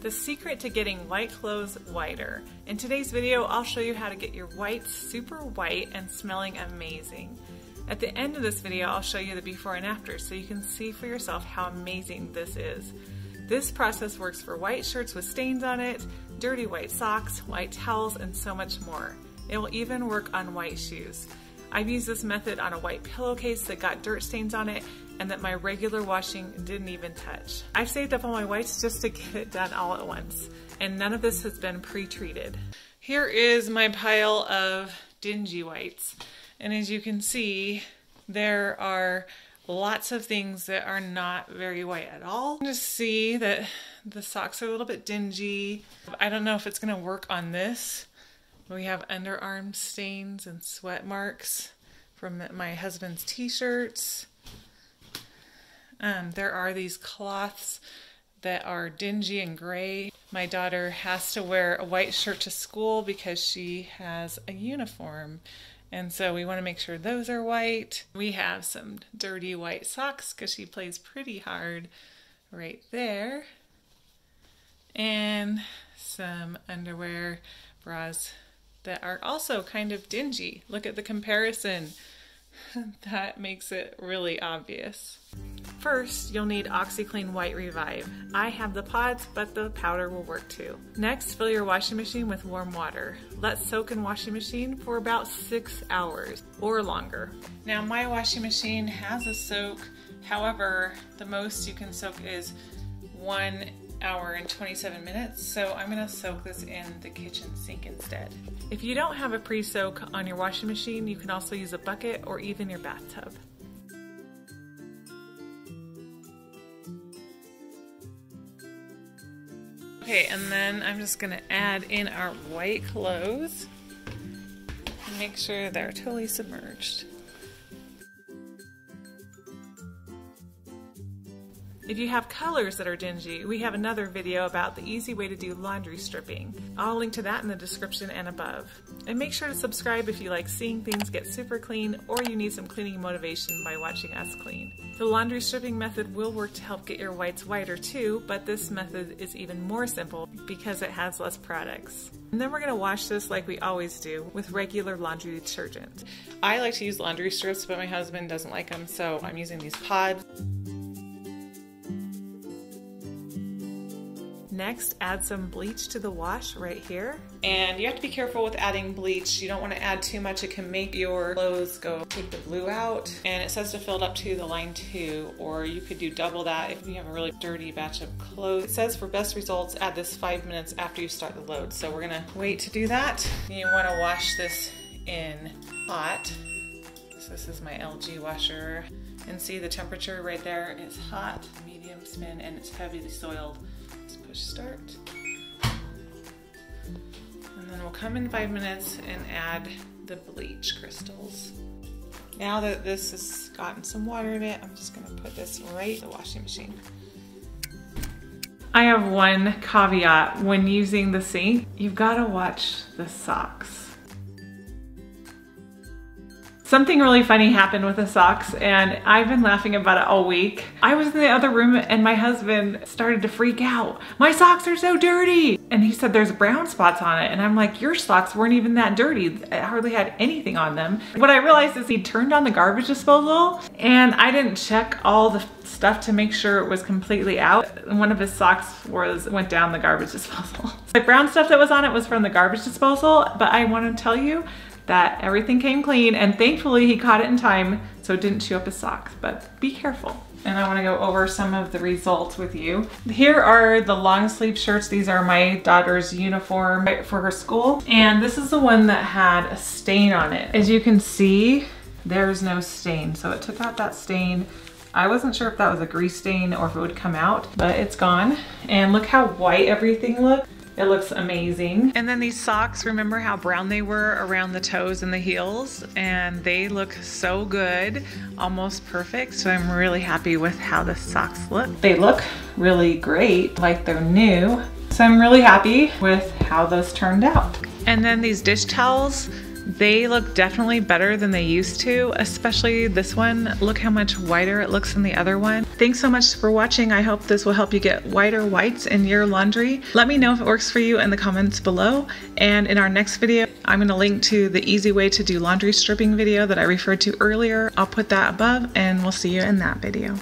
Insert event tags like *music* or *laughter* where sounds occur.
The secret to getting white clothes whiter. In today's video, I'll show you how to get your whites super white and smelling amazing. At the end of this video, I'll show you the before and after so you can see for yourself how amazing this is. This process works for white shirts with stains on it, dirty white socks, white towels, and so much more. It will even work on white shoes. I've used this method on a white pillowcase that got dirt stains on it and that my regular washing didn't even touch. I've saved up all my whites just to get it done all at once, and none of this has been pre-treated. Here is my pile of dingy whites, and as you can see, there are lots of things that are not very white at all. Just see that the socks are a little bit dingy. I don't know if it's gonna work on this. We have underarm stains and sweat marks from my husband's t-shirts. Um, there are these cloths that are dingy and gray. My daughter has to wear a white shirt to school because she has a uniform. And so we want to make sure those are white. We have some dirty white socks because she plays pretty hard right there. And some underwear bras that are also kind of dingy. Look at the comparison. *laughs* that makes it really obvious. First, you'll need OxiClean White Revive. I have the pods, but the powder will work too. Next, fill your washing machine with warm water. Let soak in washing machine for about six hours or longer. Now my washing machine has a soak, however, the most you can soak is one hour and 27 minutes, so I'm gonna soak this in the kitchen sink instead. If you don't have a pre-soak on your washing machine, you can also use a bucket or even your bathtub. Okay, and then I'm just gonna add in our white clothes. And make sure they're totally submerged. If you have colors that are dingy, we have another video about the easy way to do laundry stripping. I'll link to that in the description and above. And make sure to subscribe if you like seeing things get super clean or you need some cleaning motivation by watching us clean. The laundry stripping method will work to help get your whites whiter too, but this method is even more simple because it has less products. And then we're gonna wash this like we always do with regular laundry detergent. I like to use laundry strips, but my husband doesn't like them, so I'm using these pods. Next, add some bleach to the wash right here. And you have to be careful with adding bleach. You don't want to add too much. It can make your clothes go take the blue out. And it says to fill it up to the line two, or you could do double that if you have a really dirty batch of clothes. It says for best results, add this five minutes after you start the load. So we're gonna wait to do that. You wanna wash this in hot. So this is my LG washer. And see the temperature right there is hot, medium spin, and it's heavily soiled start. And then we'll come in five minutes and add the bleach crystals. Now that this has gotten some water in it, I'm just gonna put this right in the washing machine. I have one caveat when using the sink. You've gotta watch the socks. Something really funny happened with the socks and I've been laughing about it all week. I was in the other room and my husband started to freak out. My socks are so dirty. And he said there's brown spots on it. And I'm like, your socks weren't even that dirty. I hardly had anything on them. What I realized is he turned on the garbage disposal and I didn't check all the stuff to make sure it was completely out. One of his socks was went down the garbage *laughs* disposal. The brown stuff that was on it was from the garbage disposal, but I want to tell you that everything came clean and thankfully he caught it in time so it didn't chew up his socks, but be careful. And I wanna go over some of the results with you. Here are the long sleeve shirts. These are my daughter's uniform for her school. And this is the one that had a stain on it. As you can see, there's no stain. So it took out that stain. I wasn't sure if that was a grease stain or if it would come out, but it's gone. And look how white everything looked. It looks amazing. And then these socks, remember how brown they were around the toes and the heels? And they look so good, almost perfect. So I'm really happy with how the socks look. They look really great, like they're new. So I'm really happy with how those turned out. And then these dish towels, They look definitely better than they used to, especially this one. Look how much whiter it looks than the other one. Thanks so much for watching. I hope this will help you get whiter whites in your laundry. Let me know if it works for you in the comments below. And in our next video, I'm gonna link to the easy way to do laundry stripping video that I referred to earlier. I'll put that above and we'll see you in that video.